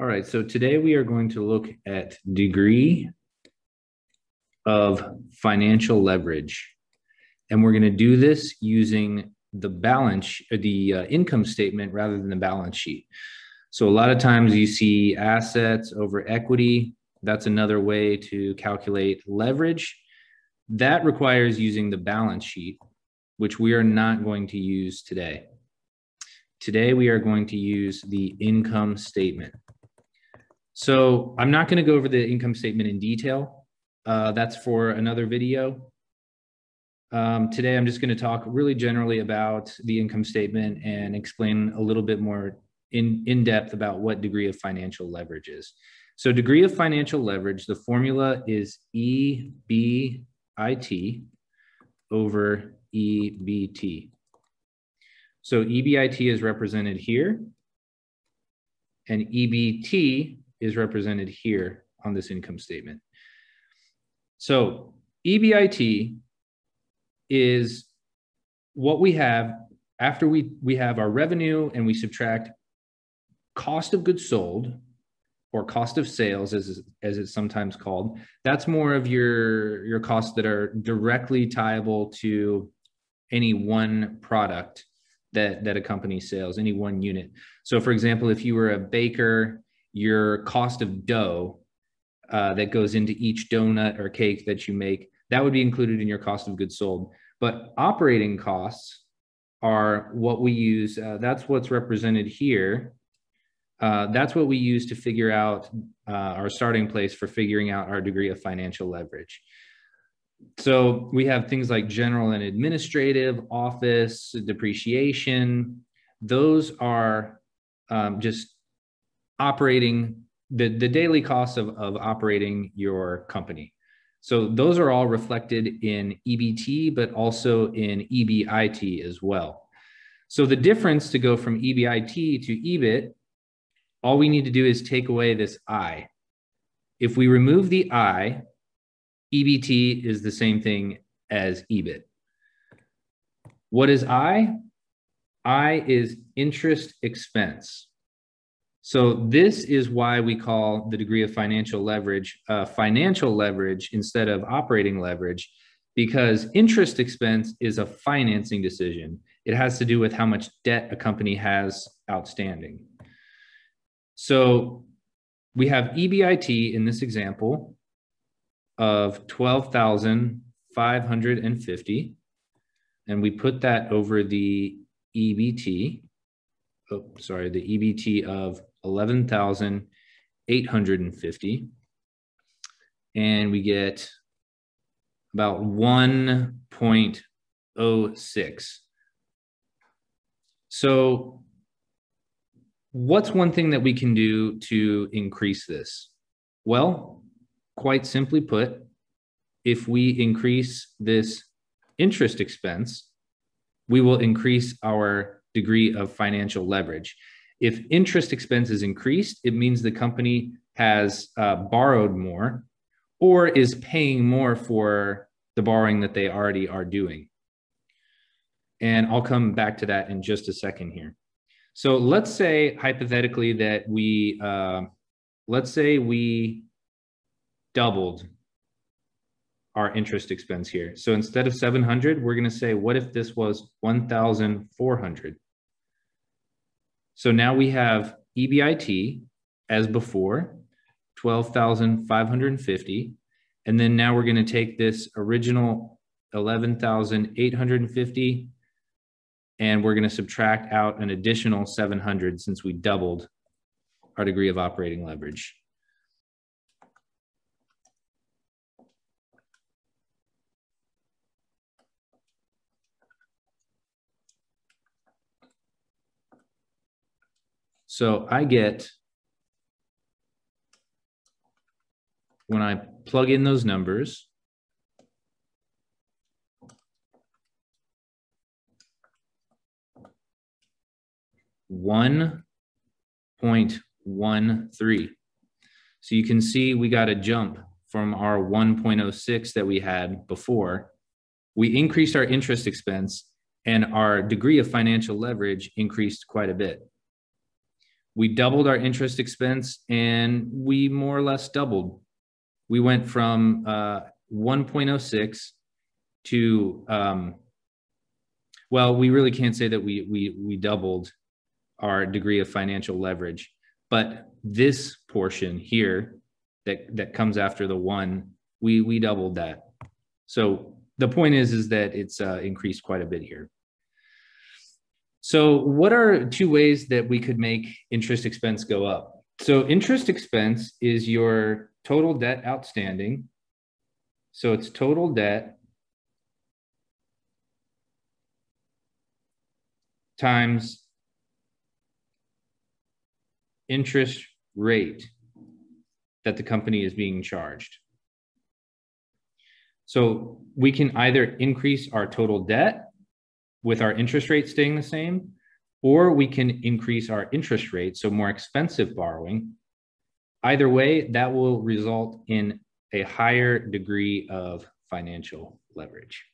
All right, so today we are going to look at degree of financial leverage. And we're going to do this using the balance, the uh, income statement rather than the balance sheet. So a lot of times you see assets over equity. That's another way to calculate leverage. That requires using the balance sheet, which we are not going to use today. Today, we are going to use the income statement. So I'm not going to go over the income statement in detail. Uh, that's for another video. Um, today, I'm just going to talk really generally about the income statement and explain a little bit more in, in depth about what degree of financial leverage is. So degree of financial leverage, the formula is EBIT over EBT. So EBIT is represented here and EBT is represented here on this income statement. So EBIT is what we have after we, we have our revenue and we subtract cost of goods sold or cost of sales as, as it's sometimes called that's more of your your costs that are directly tieable to any one product that that a company sells any one unit so for example if you were a baker your cost of dough uh, that goes into each donut or cake that you make that would be included in your cost of goods sold but operating costs are what we use. Uh, that's what's represented here. Uh, that's what we use to figure out uh, our starting place for figuring out our degree of financial leverage. So we have things like general and administrative, office, depreciation. Those are um, just operating the, the daily costs of, of operating your company. So those are all reflected in EBT, but also in EBIT as well. So the difference to go from EBIT to EBIT, all we need to do is take away this I. If we remove the I, EBT is the same thing as EBIT. What is I? I is interest expense. So this is why we call the degree of financial leverage uh, financial leverage instead of operating leverage, because interest expense is a financing decision. It has to do with how much debt a company has outstanding. So we have EBIT in this example of 12,550 and we put that over the EBT oh, sorry, the EBT of 11,850. And we get about 1.06. So what's one thing that we can do to increase this? Well, quite simply put, if we increase this interest expense, we will increase our degree of financial leverage. If interest expense is increased, it means the company has uh, borrowed more or is paying more for the borrowing that they already are doing. And I'll come back to that in just a second here. So let's say hypothetically that we, uh, let's say we doubled our interest expense here. So instead of 700, we're going to say, what if this was 1,400? So now we have EBIT as before, 12,550. And then now we're going to take this original 11,850 and we're going to subtract out an additional 700 since we doubled our degree of operating leverage. So I get, when I plug in those numbers, one point one three. So you can see we got a jump from our 1.06 that we had before. We increased our interest expense and our degree of financial leverage increased quite a bit. We doubled our interest expense and we more or less doubled. We went from uh, 1.06 to, um, well, we really can't say that we, we, we doubled our degree of financial leverage, but this portion here that, that comes after the one, we, we doubled that. So the point is, is that it's uh, increased quite a bit here. So what are two ways that we could make interest expense go up? So interest expense is your total debt outstanding. So it's total debt times interest rate that the company is being charged. So we can either increase our total debt with our interest rate staying the same, or we can increase our interest rate, so more expensive borrowing. Either way, that will result in a higher degree of financial leverage.